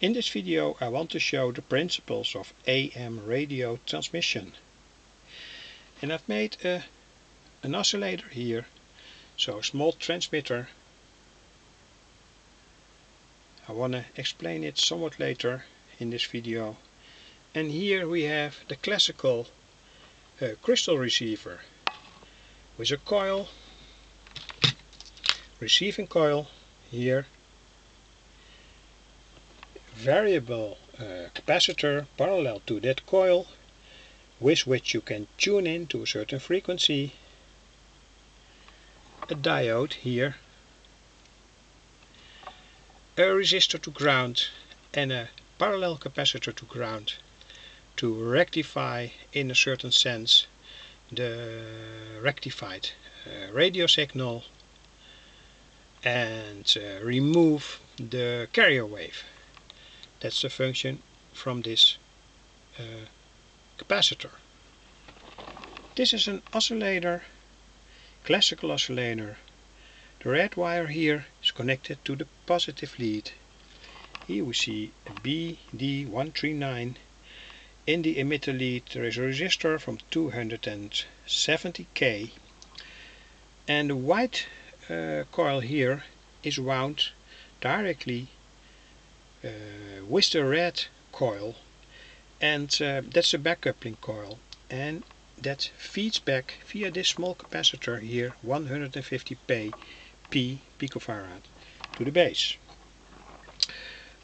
In this video I want to show the principles of AM radio transmission. And I've made a, an oscillator here, so a small transmitter. I want to explain it somewhat later in this video. And here we have the classical uh, crystal receiver with a coil, receiving coil here variable uh, capacitor parallel to that coil with which you can tune in to a certain frequency. A diode here. A resistor to ground and a parallel capacitor to ground to rectify in a certain sense the rectified uh, radio signal and uh, remove the carrier wave that's the function from this uh, capacitor. This is an oscillator, classical oscillator. The red wire here is connected to the positive lead. Here we see a BD139. In the emitter lead there is a resistor from 270k and the white uh, coil here is wound directly with the red coil and uh, that's a back coupling coil and that feeds back via this small capacitor here 150 p p picofarad to the base.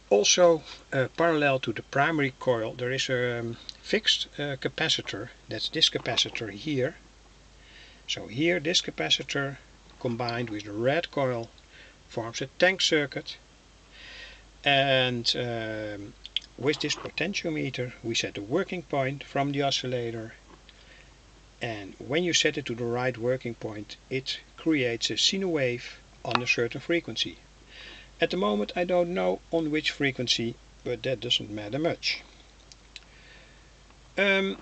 Also uh, parallel to the primary coil there is a um, fixed uh, capacitor that's this capacitor here so here this capacitor combined with the red coil forms a tank circuit and um, with this potentiometer we set the working point from the oscillator and when you set it to the right working point it creates a sine wave on a certain frequency. At the moment I don't know on which frequency but that doesn't matter much. Um,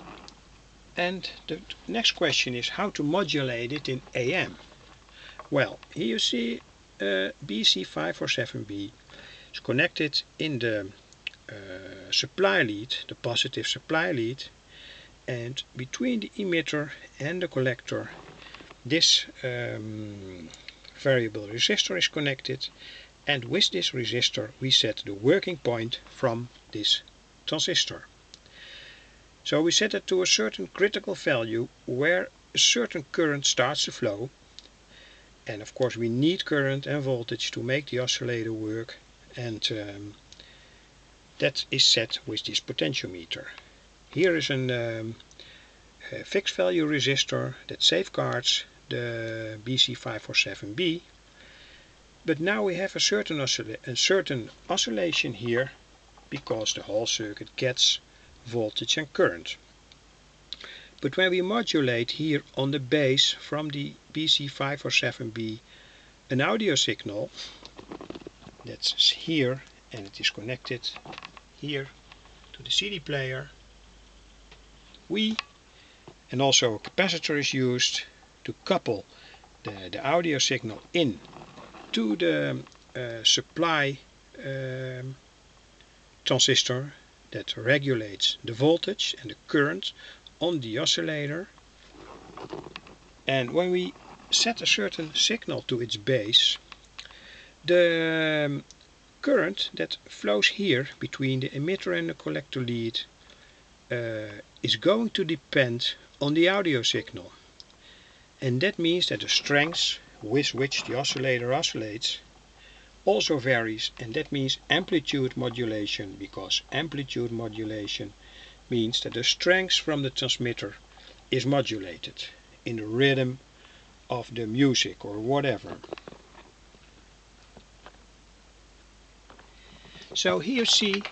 and the next question is how to modulate it in AM. Well, here you see uh, BC547B is connected in the uh, supply lead, the positive supply lead, and between the emitter and the collector this um, variable resistor is connected and with this resistor we set the working point from this transistor. So we set it to a certain critical value where a certain current starts to flow and of course we need current and voltage to make the oscillator work and um, that is set with this potentiometer. Here is an, um, a fixed value resistor that safeguards the BC547B but now we have a certain, a certain oscillation here because the whole circuit gets voltage and current. But when we modulate here on the base from the BC547B an audio signal that's here and it is connected here to the CD player. We and also a capacitor is used to couple the, the audio signal in to the uh, supply um, transistor that regulates the voltage and the current on the oscillator. And when we set a certain signal to its base the um, current that flows here between the emitter and the collector lead uh, is going to depend on the audio signal. And that means that the strength with which the oscillator oscillates also varies and that means amplitude modulation because amplitude modulation means that the strength from the transmitter is modulated in the rhythm of the music or whatever. So here you see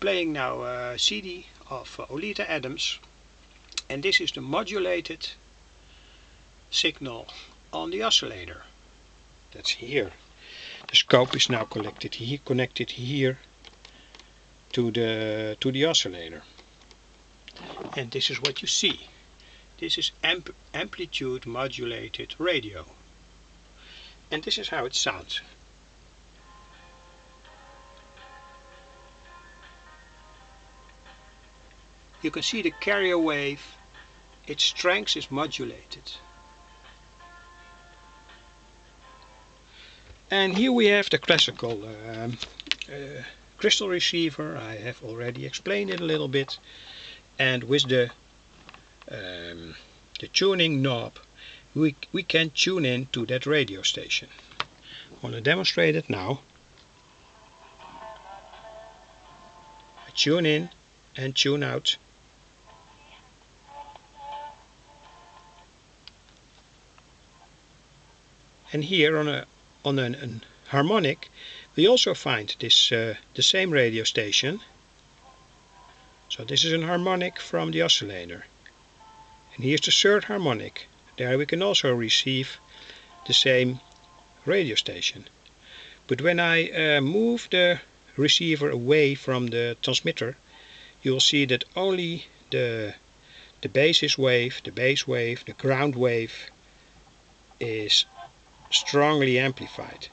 playing now CD of uh, Oleta Adams and this is the modulated signal on the oscillator. That's here. The scope is now collected here, connected here to the to the oscillator. And this is what you see. This is amp amplitude modulated radio. And this is how it sounds. You can see the carrier wave its strength is modulated and here we have the classical um, uh, crystal receiver I have already explained it a little bit and with the um, the tuning knob we, we can tune in to that radio station. I want to demonstrate it now. I tune in and tune out. And here on a on an, an harmonic we also find this uh, the same radio station. So this is an harmonic from the oscillator. And here's the third harmonic. There we can also receive the same radio station. But when I uh, move the receiver away from the transmitter, you'll see that only the the basis wave, the bass wave, the ground wave is strongly amplified.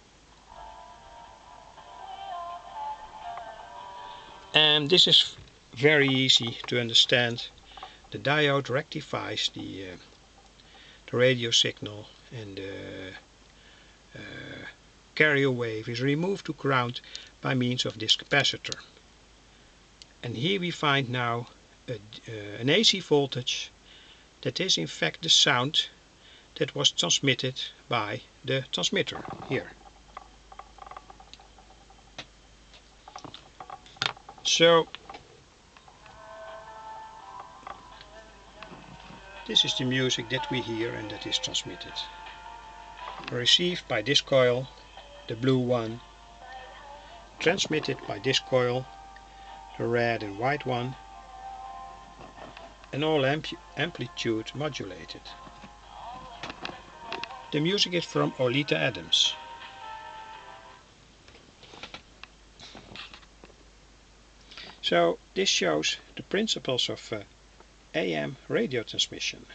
And this is very easy to understand. The diode rectifies the uh, the radio signal and the uh, carrier wave is removed to ground by means of this capacitor. And here we find now a, uh, an AC voltage that is in fact the sound that was transmitted by the transmitter here. So This is the music that we hear and that is transmitted. Received by this coil, the blue one. Transmitted by this coil, the red and white one. And all amplitude modulated. The music is from Oleta Adams. So this shows the principles of uh, AM radio transmission.